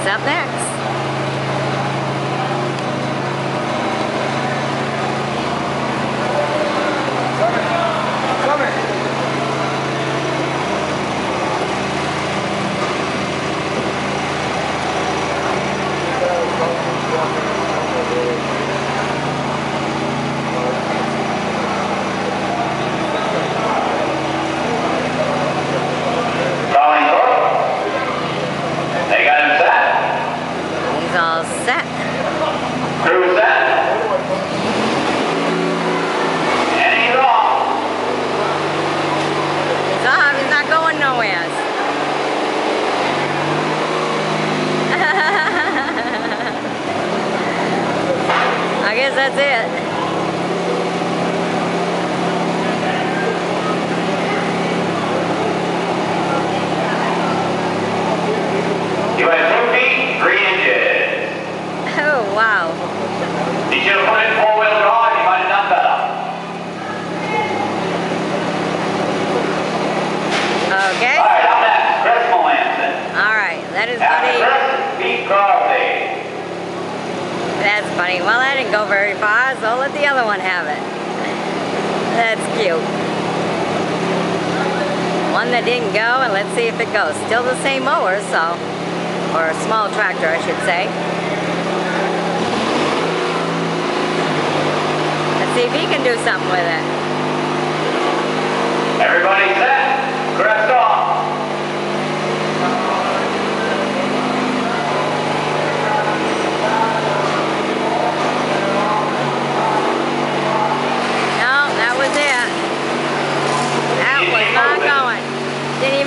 He's up next. Going nowhere. I guess that's it. That's funny. Well, that didn't go very far, so let the other one have it. That's cute. One that didn't go, and let's see if it goes. Still the same mower, so, or a small tractor, I should say. Let's see if he can do something with it. Everybody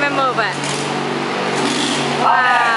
and move it. Wow.